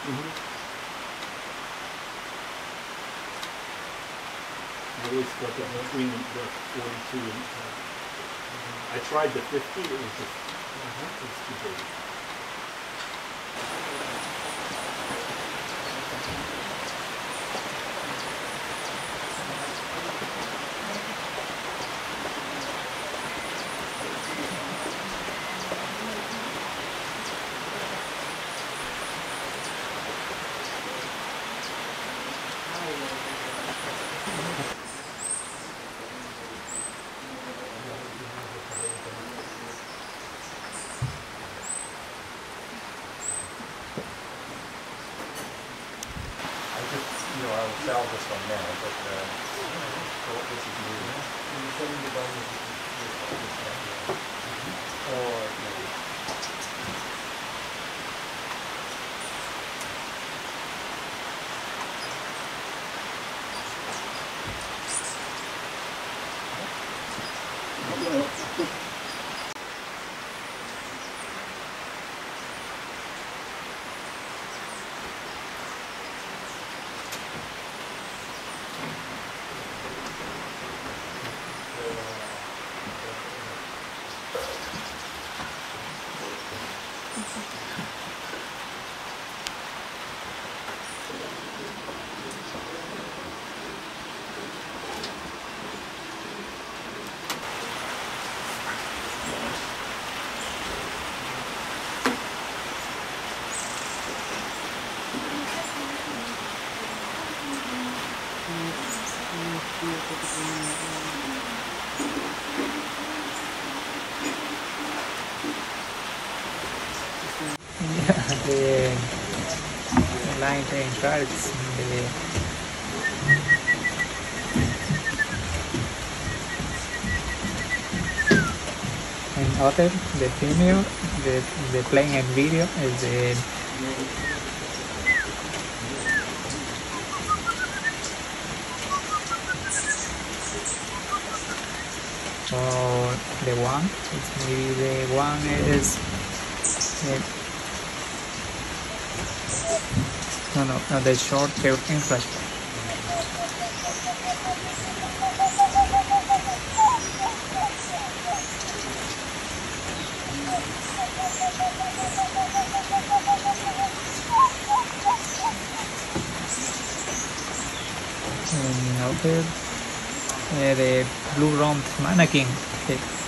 Mm-hmm. I always thought that meant we need the 42 and, uh, I tried the 50, it was just, uh -huh, it was too big. Train tracks the and other the female the the playing and video is the for the one maybe the one is No, no, no, the short curtain flash. And other, uh, the blue romp manakin. Okay.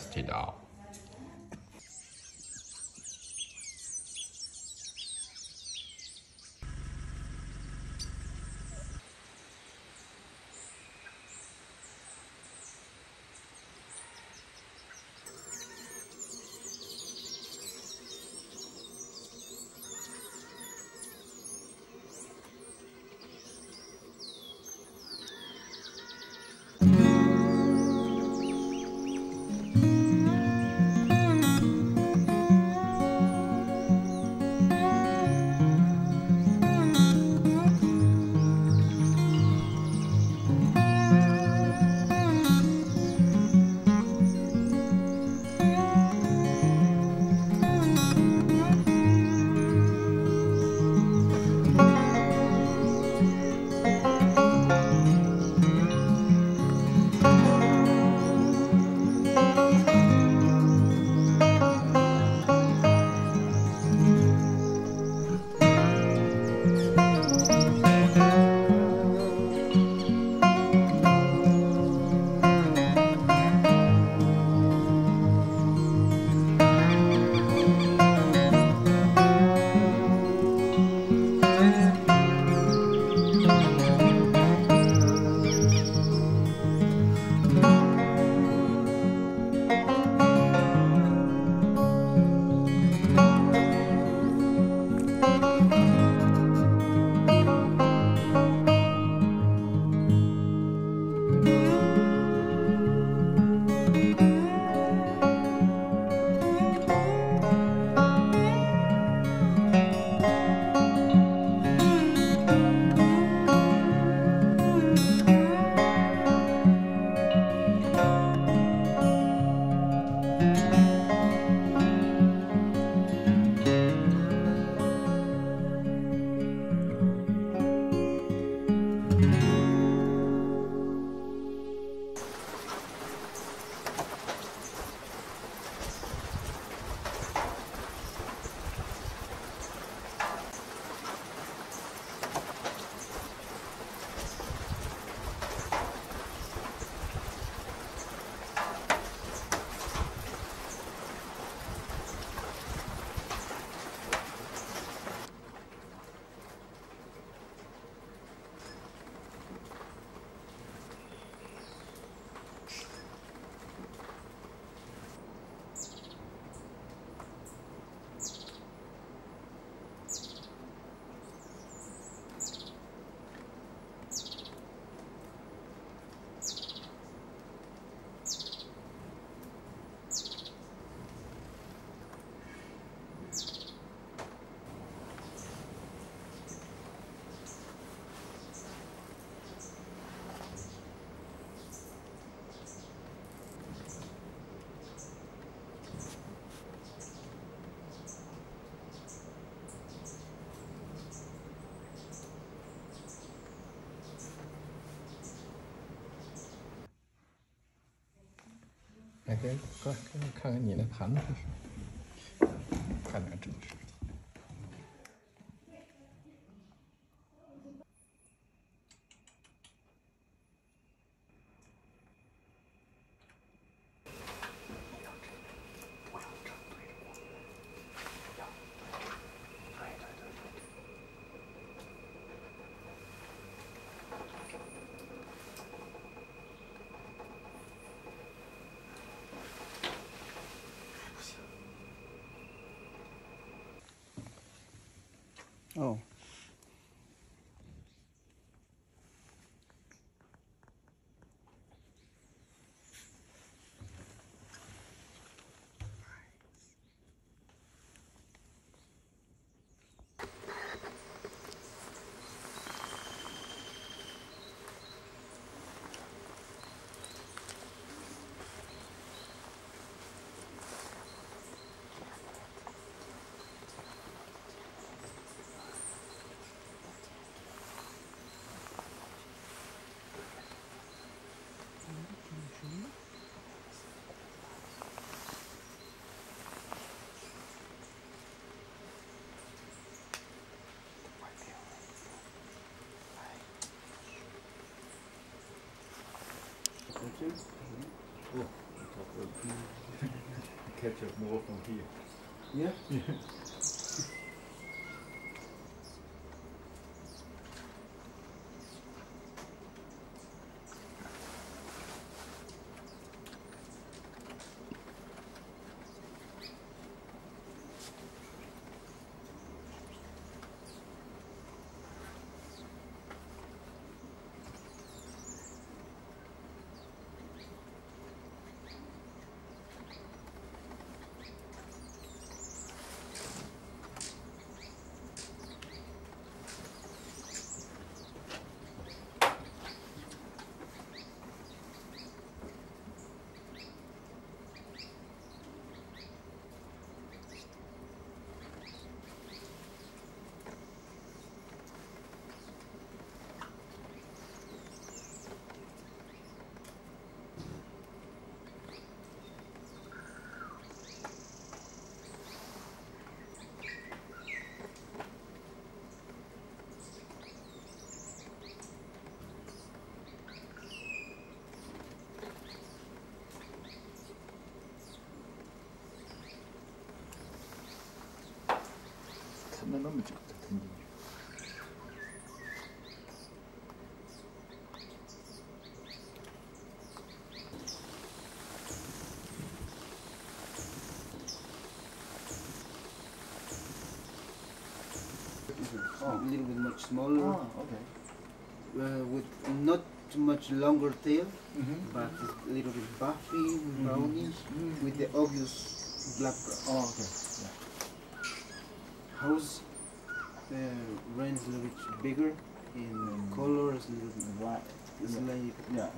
studio 来，给过来，看看你那盘子是 Oh. Oh, Catch up more from here. Yeah? Oh, a little bit much smaller. Ah, okay. Uh, with not too much longer tail, mm -hmm. but a little bit buffy, mm-hmm. brownish, mm -hmm. with the obvious black. Oh, okay. Yeah. House the range a little bit bigger in Mm. colors, a little bit Right. it's Yeah. like Yeah.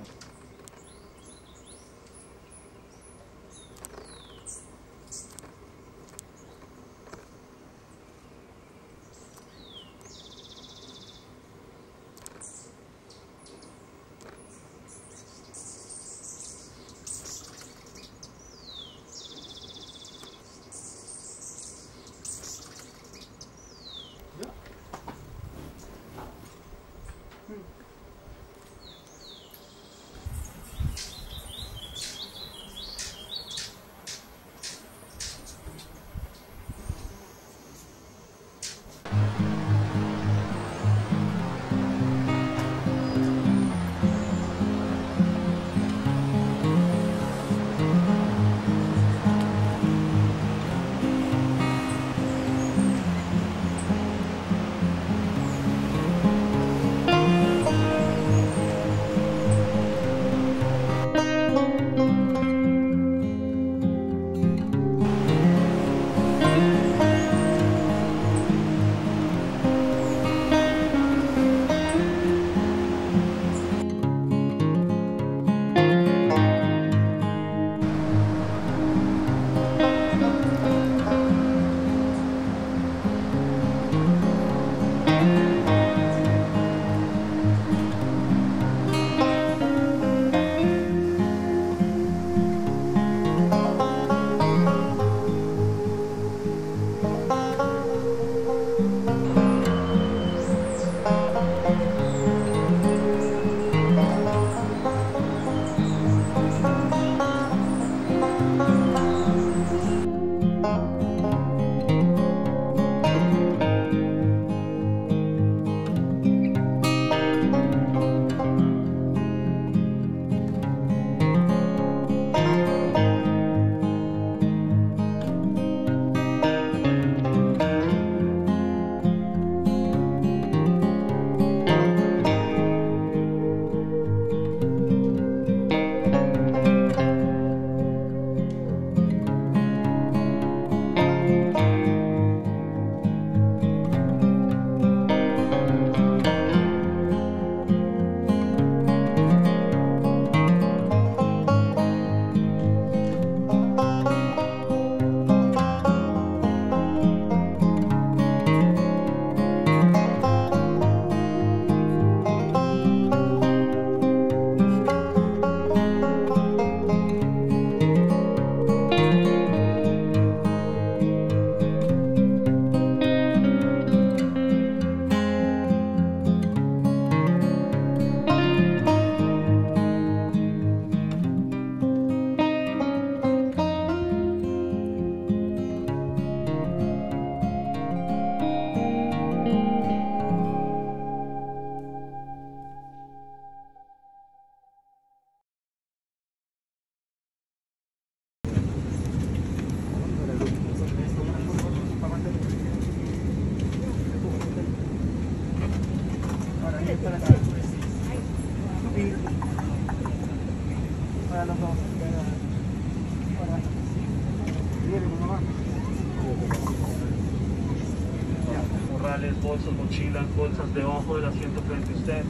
Morrales, bolsos, mochilas, bolsas debajo del asiento frente a usted.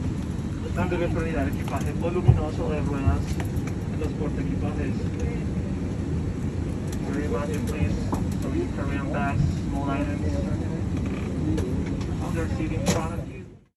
Dando prioridad equipaje voluminoso de ruedas, los portaequipajes. Very much, please. You carry on bags, small items. Under seating product.